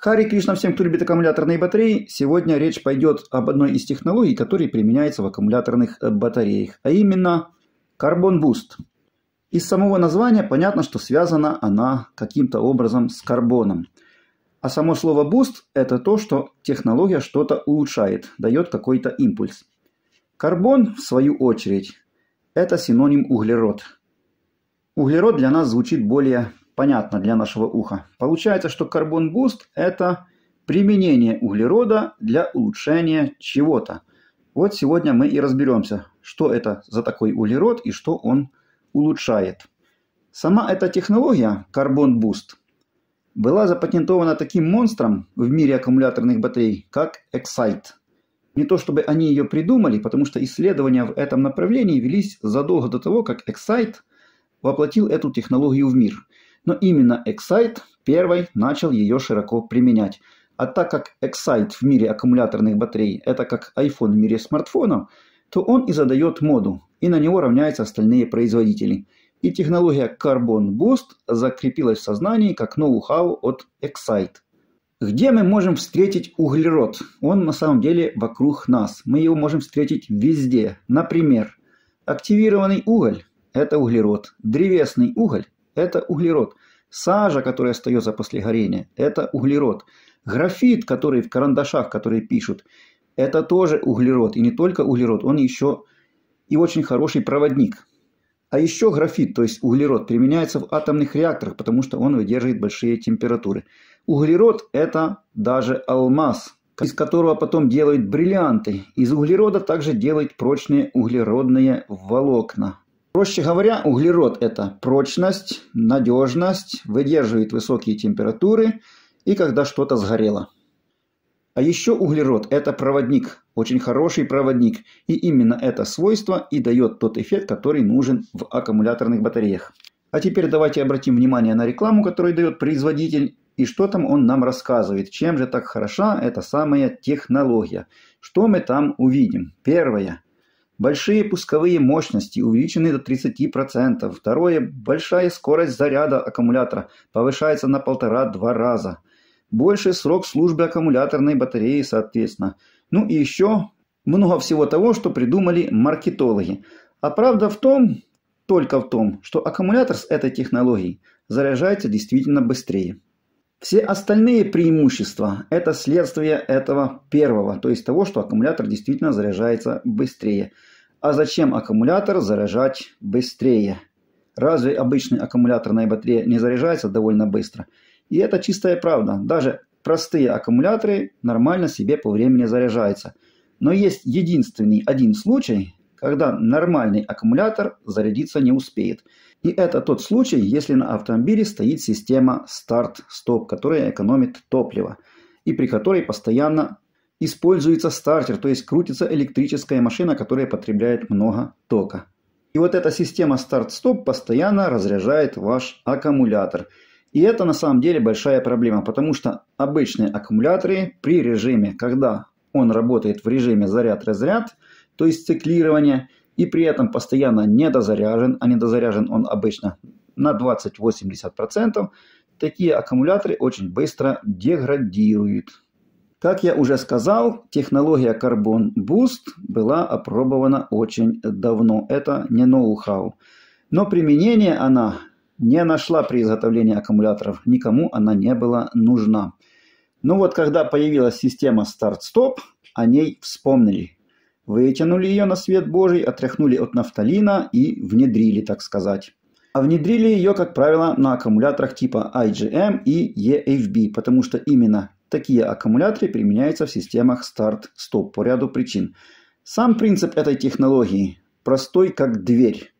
Хари Кришна всем, кто любит аккумуляторные батареи. Сегодня речь пойдет об одной из технологий, которые применяются в аккумуляторных э, батареях, а именно Carbon Boost. Из самого названия понятно, что связана она каким-то образом с карбоном. А само слово boost – это то, что технология что-то улучшает, дает какой-то импульс. Карбон, в свою очередь, это синоним углерод. Углерод для нас звучит более понятно для нашего уха. Получается, что карбон-буст – это применение углерода для улучшения чего-то. Вот сегодня мы и разберемся, что это за такой углерод и что он улучшает. Сама эта технология, Carbon Boost, была запатентована таким монстром в мире аккумуляторных батарей, как Excite. Не то чтобы они ее придумали, потому что исследования в этом направлении велись задолго до того, как Excite воплотил эту технологию в мир – но именно Excite первой начал ее широко применять. А так как Excite в мире аккумуляторных батарей – это как iPhone в мире смартфонов, то он и задает моду, и на него равняются остальные производители. И технология Carbon Boost закрепилась в сознании как ноу-хау от Excite. Где мы можем встретить углерод? Он на самом деле вокруг нас. Мы его можем встретить везде. Например, активированный уголь – это углерод. Древесный уголь это углерод. Сажа, которая остается после горения, это углерод. Графит, который в карандашах, которые пишут, это тоже углерод. И не только углерод, он еще и очень хороший проводник. А еще графит, то есть углерод, применяется в атомных реакторах, потому что он выдерживает большие температуры. Углерод – это даже алмаз, из которого потом делают бриллианты. Из углерода также делают прочные углеродные волокна. Проще говоря, углерод – это прочность, надежность, выдерживает высокие температуры и когда что-то сгорело. А еще углерод – это проводник, очень хороший проводник. И именно это свойство и дает тот эффект, который нужен в аккумуляторных батареях. А теперь давайте обратим внимание на рекламу, которую дает производитель, и что там он нам рассказывает. Чем же так хороша эта самая технология? Что мы там увидим? Первое – Большие пусковые мощности увеличены до 30%. Второе. Большая скорость заряда аккумулятора повышается на полтора-два раза. Больший срок службы аккумуляторной батареи соответственно. Ну и еще много всего того, что придумали маркетологи. А правда в том, только в том, что аккумулятор с этой технологией заряжается действительно быстрее. Все остальные преимущества – это следствие этого первого, то есть того, что аккумулятор действительно заряжается быстрее. А зачем аккумулятор заряжать быстрее? Разве обычный аккумуляторная батарея не заряжается довольно быстро? И это чистая правда. Даже простые аккумуляторы нормально себе по времени заряжаются. Но есть единственный один случай, когда нормальный аккумулятор зарядиться не успеет. И это тот случай, если на автомобиле стоит система старт-стоп, которая экономит топливо и при которой постоянно используется стартер, то есть крутится электрическая машина, которая потребляет много тока. И вот эта система старт-стоп постоянно разряжает ваш аккумулятор. И это на самом деле большая проблема, потому что обычные аккумуляторы при режиме, когда он работает в режиме заряд-разряд, то есть циклирование, и при этом постоянно недозаряжен, а недозаряжен он обычно на 20-80%, такие аккумуляторы очень быстро деградируют. Как я уже сказал, технология Carbon Boost была опробована очень давно. Это не ноу-хау. Но применение она не нашла при изготовлении аккумуляторов. Никому она не была нужна. Но вот когда появилась система старт-стоп, о ней вспомнили. Вытянули ее на свет Божий, отряхнули от нафталина и внедрили, так сказать. А внедрили ее, как правило, на аккумуляторах типа IGM и EFB, потому что именно Такие аккумуляторы применяются в системах старт-стоп по ряду причин. Сам принцип этой технологии простой как дверь.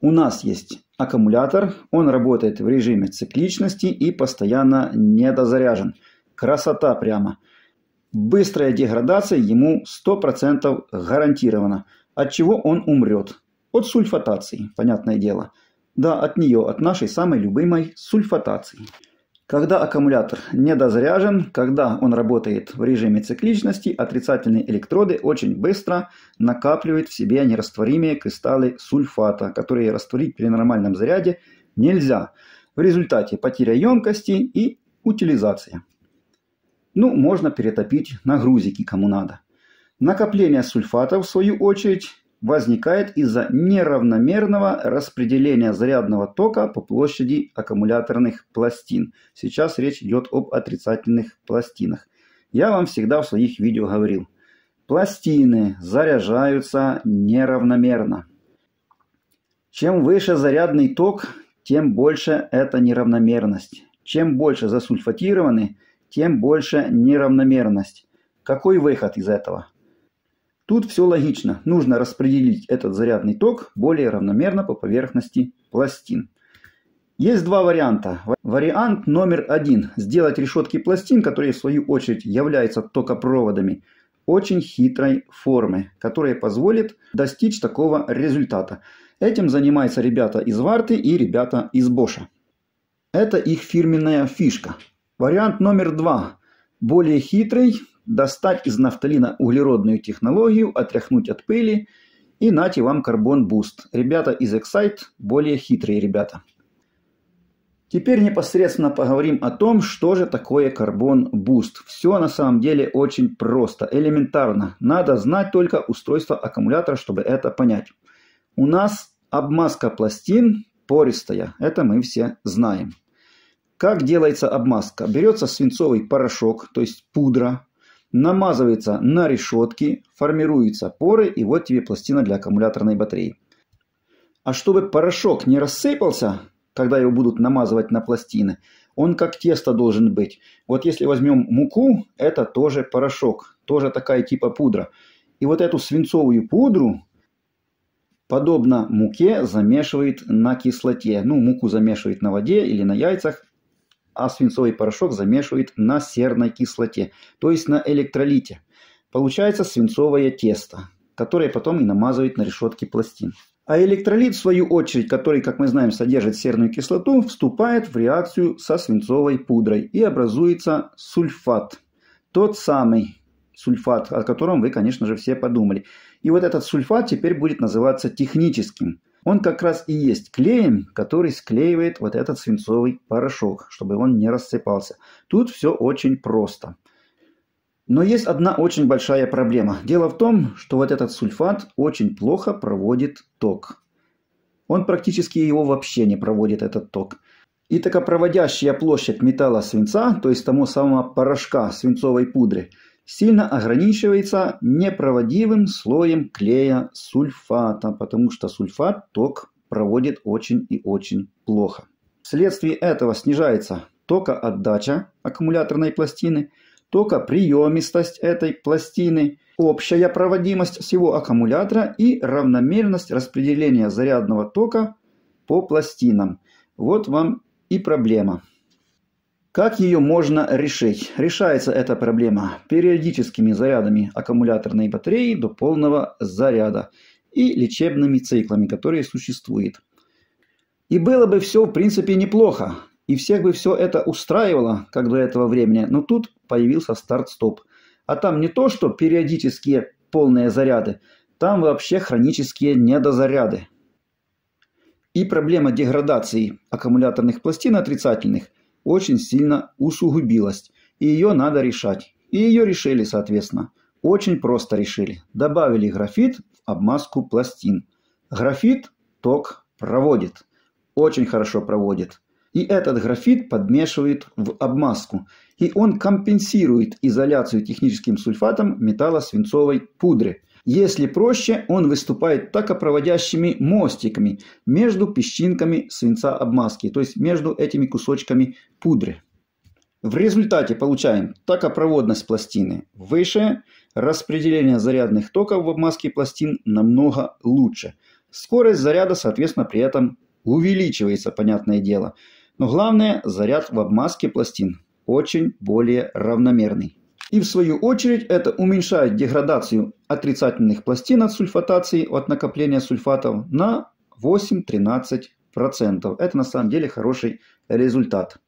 У нас есть аккумулятор, он работает в режиме цикличности и постоянно недозаряжен. Красота прямо. Быстрая деградация ему 100% гарантирована. От чего он умрет? От сульфатации, понятное дело. Да, от нее, от нашей самой любимой сульфатации. Когда аккумулятор недозаряжен, когда он работает в режиме цикличности, отрицательные электроды очень быстро накапливают в себе нерастворимые кристаллы сульфата, которые растворить при нормальном заряде нельзя. В результате потеря емкости и утилизация. Ну, можно перетопить на грузики, кому надо. Накопление сульфата, в свою очередь, возникает из-за неравномерного распределения зарядного тока по площади аккумуляторных пластин. Сейчас речь идет об отрицательных пластинах. Я вам всегда в своих видео говорил, пластины заряжаются неравномерно. Чем выше зарядный ток, тем больше эта неравномерность. Чем больше засульфатированы, тем больше неравномерность. Какой выход из этого? Тут все логично. Нужно распределить этот зарядный ток более равномерно по поверхности пластин. Есть два варианта. Вариант номер один. Сделать решетки пластин, которые в свою очередь являются токопроводами, очень хитрой формы, которая позволит достичь такого результата. Этим занимаются ребята из Варты и ребята из Боша. Это их фирменная фишка. Вариант номер два. Более хитрый, достать из нафталина углеродную технологию, отряхнуть от пыли и нате вам carbon boost. Ребята из Exide более хитрые ребята. Теперь непосредственно поговорим о том, что же такое carbon boost. Все на самом деле очень просто, элементарно. Надо знать только устройство аккумулятора, чтобы это понять. У нас обмазка пластин пористая, это мы все знаем. Как делается обмазка? Берется свинцовый порошок, то есть пудра, намазывается на решетки, формируются поры, и вот тебе пластина для аккумуляторной батареи. А чтобы порошок не рассыпался, когда его будут намазывать на пластины, он как тесто должен быть. Вот если возьмем муку, это тоже порошок, тоже такая типа пудра. И вот эту свинцовую пудру, подобно муке, замешивает на кислоте. Ну, муку замешивает на воде или на яйцах, а свинцовый порошок замешивает на серной кислоте, то есть на электролите. Получается свинцовое тесто, которое потом и намазывает на решетки пластин. А электролит, в свою очередь, который, как мы знаем, содержит серную кислоту, вступает в реакцию со свинцовой пудрой и образуется сульфат. Тот самый сульфат, о котором вы, конечно же, все подумали. И вот этот сульфат теперь будет называться техническим он как раз и есть клеем, который склеивает вот этот свинцовый порошок, чтобы он не рассыпался. Тут все очень просто. Но есть одна очень большая проблема. Дело в том, что вот этот сульфат очень плохо проводит ток. Он практически его вообще не проводит, этот ток. И такая проводящая площадь металла свинца, то есть того самого порошка свинцовой пудры – сильно ограничивается непроводимым слоем клея сульфата, потому что сульфат ток проводит очень и очень плохо. Вследствие этого снижается токоотдача аккумуляторной пластины, токоприемистость этой пластины, общая проводимость всего аккумулятора и равномерность распределения зарядного тока по пластинам. Вот вам и проблема. Как ее можно решить? Решается эта проблема периодическими зарядами аккумуляторной батареи до полного заряда и лечебными циклами, которые существуют. И было бы все в принципе неплохо, и всех бы все это устраивало, как до этого времени, но тут появился старт-стоп. А там не то, что периодические полные заряды, там вообще хронические недозаряды. И проблема деградации аккумуляторных пластин отрицательных – очень сильно усугубилась, и ее надо решать. И ее решили, соответственно. Очень просто решили. Добавили графит в обмазку пластин. Графит ток проводит. Очень хорошо проводит. И этот графит подмешивает в обмазку. И он компенсирует изоляцию техническим сульфатом металлосвинцовой пудры. Если проще, он выступает токопроводящими мостиками между песчинками свинца обмазки, то есть между этими кусочками пудры. В результате получаем токопроводность пластины выше, распределение зарядных токов в обмазке пластин намного лучше. Скорость заряда, соответственно, при этом увеличивается, понятное дело. Но главное, заряд в обмазке пластин очень более равномерный. И в свою очередь это уменьшает деградацию отрицательных пластин от сульфатации, от накопления сульфатов на 8-13%. Это на самом деле хороший результат.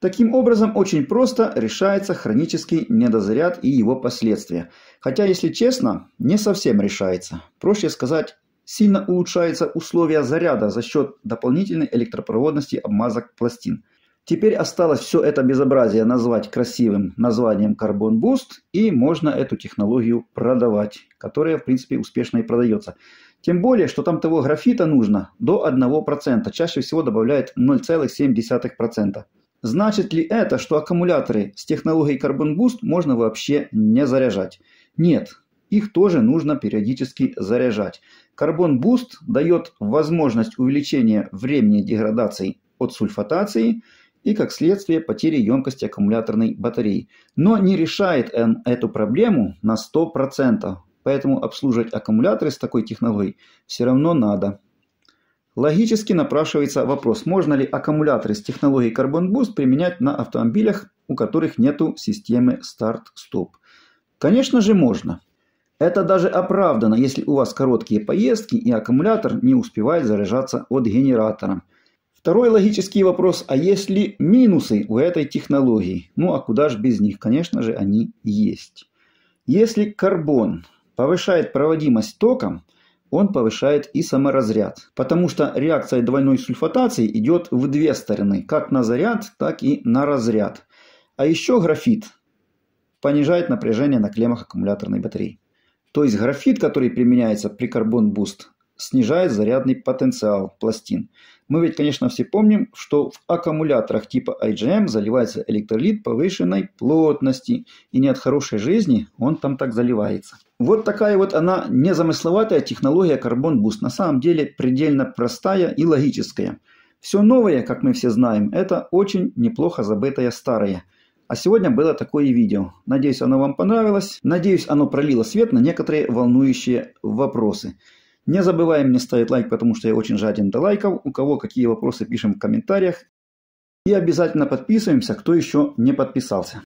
Таким образом, очень просто решается хронический недозаряд и его последствия. Хотя, если честно, не совсем решается. Проще сказать, сильно улучшаются условия заряда за счет дополнительной электропроводности обмазок пластин. Теперь осталось все это безобразие назвать красивым названием Carbon Boost, и можно эту технологию продавать, которая, в принципе, успешно и продается. Тем более, что там того графита нужно до 1%, чаще всего добавляет 0,7%. Значит ли это, что аккумуляторы с технологией Carbon Boost можно вообще не заряжать? Нет, их тоже нужно периодически заряжать. Carbon Boost дает возможность увеличения времени деградации от сульфатации – и, как следствие, потери емкости аккумуляторной батареи. Но не решает эту проблему на 100%. Поэтому обслуживать аккумуляторы с такой технологией все равно надо. Логически напрашивается вопрос, можно ли аккумуляторы с технологией Carbon Boost применять на автомобилях, у которых нет системы старт-стоп. Конечно же можно. Это даже оправдано, если у вас короткие поездки и аккумулятор не успевает заряжаться от генератора – Второй логический вопрос, а есть ли минусы у этой технологии? Ну а куда же без них? Конечно же они есть. Если карбон повышает проводимость током, он повышает и саморазряд. Потому что реакция двойной сульфатации идет в две стороны, как на заряд, так и на разряд. А еще графит понижает напряжение на клеммах аккумуляторной батареи. То есть графит, который применяется при carbon boost, снижает зарядный потенциал пластин. Мы ведь, конечно, все помним, что в аккумуляторах типа AGM заливается электролит повышенной плотности, и не от хорошей жизни он там так заливается. Вот такая вот она незамысловатая технология Carbon Boost. На самом деле предельно простая и логическая. Все новое, как мы все знаем, это очень неплохо забытое старое. А сегодня было такое видео. Надеюсь, оно вам понравилось. Надеюсь, оно пролило свет на некоторые волнующие вопросы. Не забываем мне ставить лайк, потому что я очень жаден до лайков. У кого какие вопросы, пишем в комментариях. И обязательно подписываемся, кто еще не подписался.